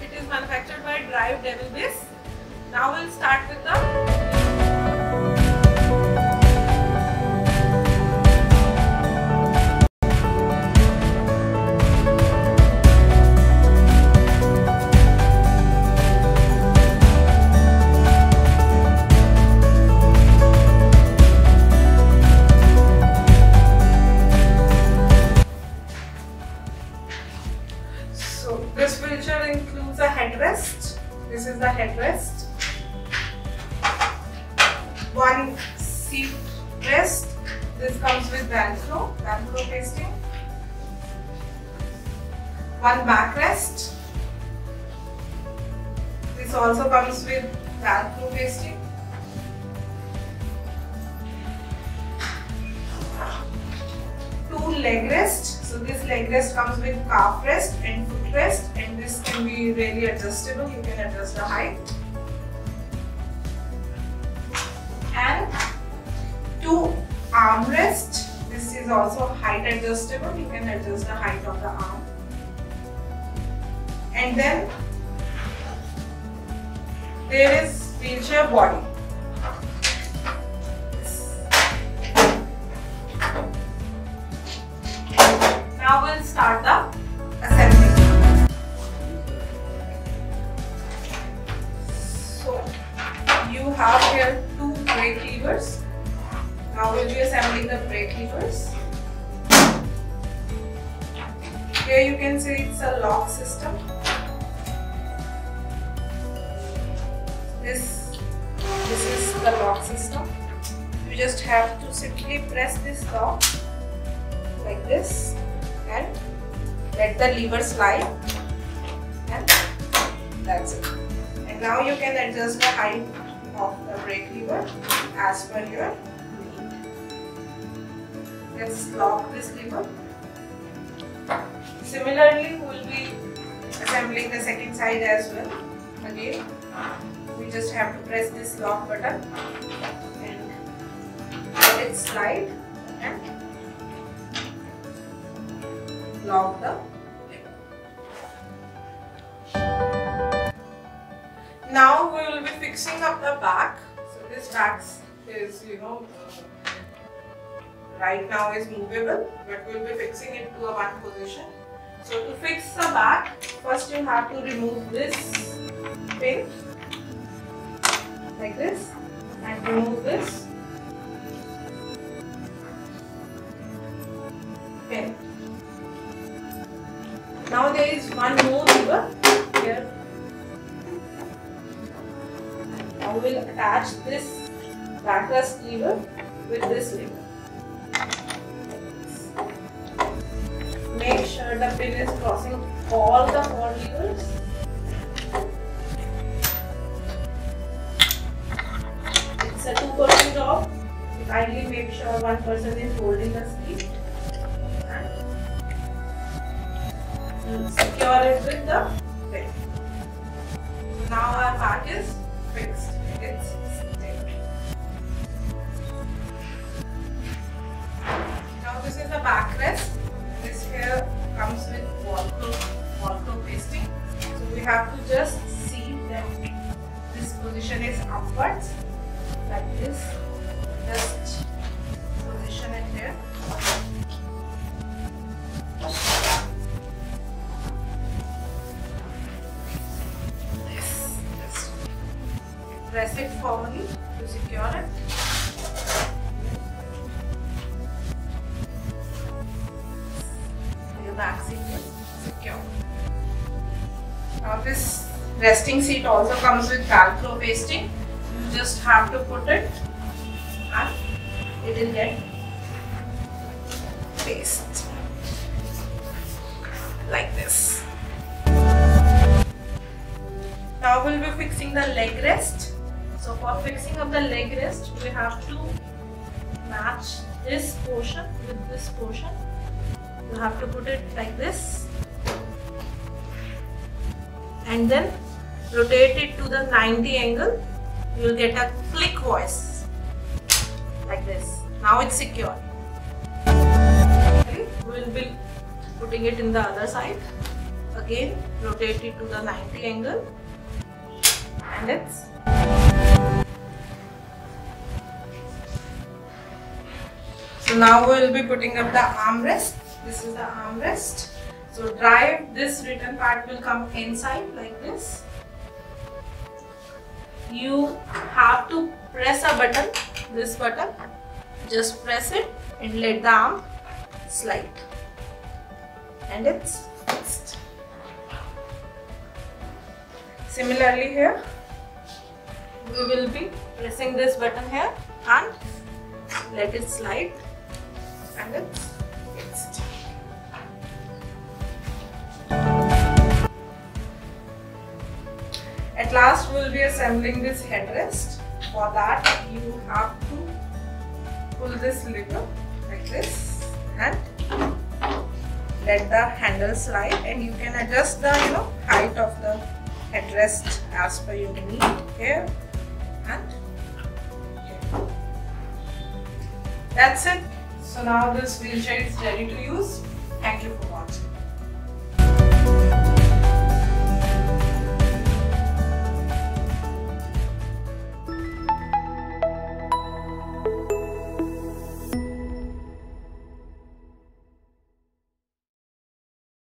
It is manufactured by Drive DeVilbiss. Now we'll start with the the headrest. One seat rest. This comes with Velcro, Velcro pasting. One backrest. This also comes with Velcro pasting. Two leg rest. So this leg rest comes with calf rest and foot rest and this can be really adjustable. You can adjust the height. And two arm rest. This is also height adjustable. You can adjust the height of the arm. And then there is wheelchair body. Now we'll start the assembly. So you have here two brake levers. Now we'll be assembling the brake levers. Here you can see it's a lock system. This this is the lock system. You just have to simply press this lock like this and let the lever slide and that's it. And now you can adjust the height of the brake lever as per your need. Let's lock this lever. Similarly, we will be assembling the second side as well. Again, we just have to press this lock button and let it slide and lock the Now we will be fixing up the back. So this back is, you know, right now is movable, but we'll be fixing it to a one position. So to fix the back, first you have to remove this pin like this and remove this pin. Now there is one more lever here. Now we will attach this backrest lever with this lever. Make sure the pin is crossing all the four levers. It's a two-person job. Kindly make sure one person is holding the seat. Secure it with the pin. Now our back is fixed. It's stiff. Now this is the backrest. This here comes with Velcro, Velcro pasting. So we have to just see that this position is upwards like this. Just position it here. Press it firmly to secure it. Your back seat is secure. Now this resting seat also comes with Velcro pasting. You just have to put it and it will get paste like this. Now we'll be fixing the leg rest. So for fixing of the leg rest, we have to match this portion with this portion. You have to put it like this and then rotate it to the 90 angle. You will get a click voice like this. Now it's secure. Okay, We will be putting it in the other side. Again, rotate it to the 90 angle and it's So now we will be putting up the armrest. This is the armrest. So drive, this written part will come inside like this. You have to press a button, this button. Just press it and let the arm slide. And it's fixed. Similarly here, we will be pressing this button here and let it slide and it's fixed. At last we will be assembling this headrest. For that you have to pull this lever like this and let the handle slide and you can adjust the you know height of the headrest as per your need here and here. That's it. So now this wheelchair is ready to use. Thank you for watching.